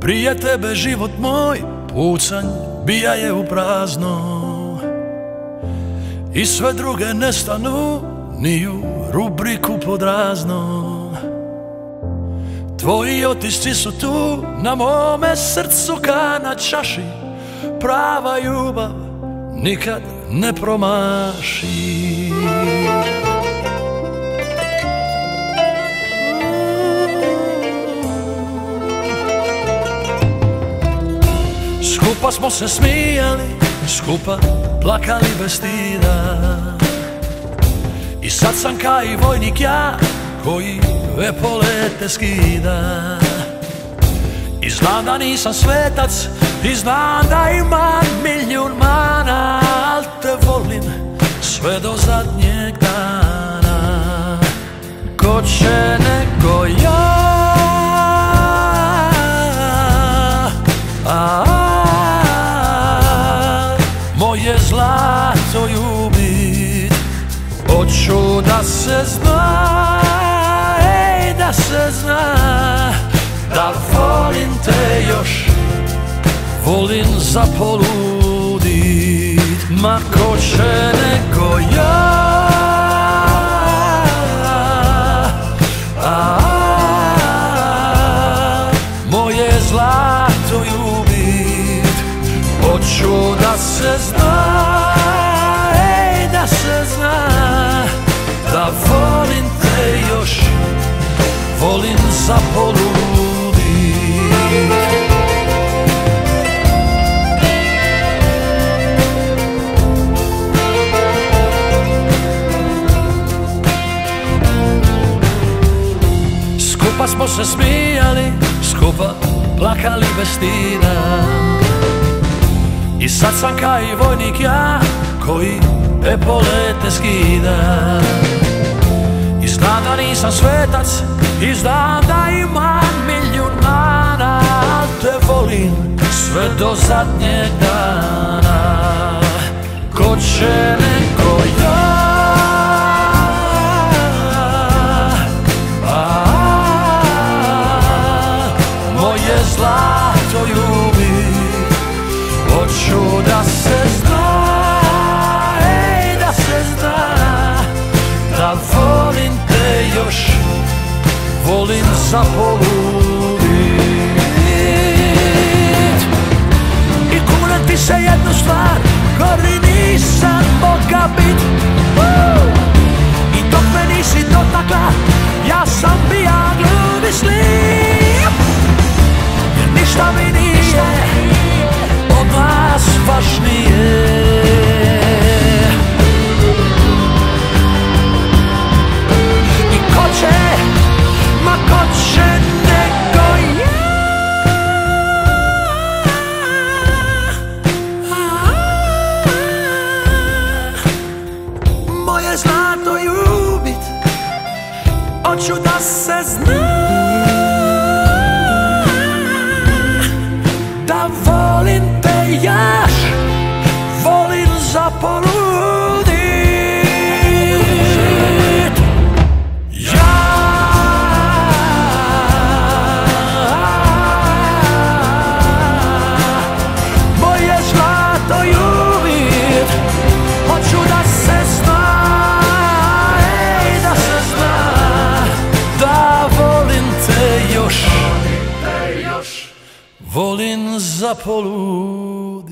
Prije tebe život moj pucanj bija je u prazno. I sve druge nestanu ni u rubriku pod razno. Tvoji otisci su tu na mome srcu ka na čaši. Prava ljubav nikad ne promaši Skupa smo se smijali, skupa plakali bez stida. I sad sam ka i vojnik ja, koji epolete skida. I znam da nisam svetac, i znam da imam milijun mana Al te volim sve do zadnjeg dana. Ko će nego ja moje zlato ljubit Hoću da se zna, ej da se zna. Da volim te još, volim za poludit. Ma ko će nego ja Hoću da se zna, ej da se zna Da volim te još, volim za poludit Skupa smo se smijali, skupa plakali bez stida I sad sam ka i vojnik ja, koji epolete skida. I znam da nisam svetac, i znam da imam milijun mana Al te volim sve do zadnjeg dana. Ko će volim za poludit. I kunem ti se jednu stvar, Hoću da se zna Volim za poludit